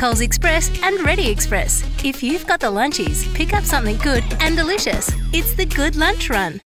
Coles Express and Reddy Express. If you've got the lunchies, pick up something good and delicious. It's the Good Lunch Run.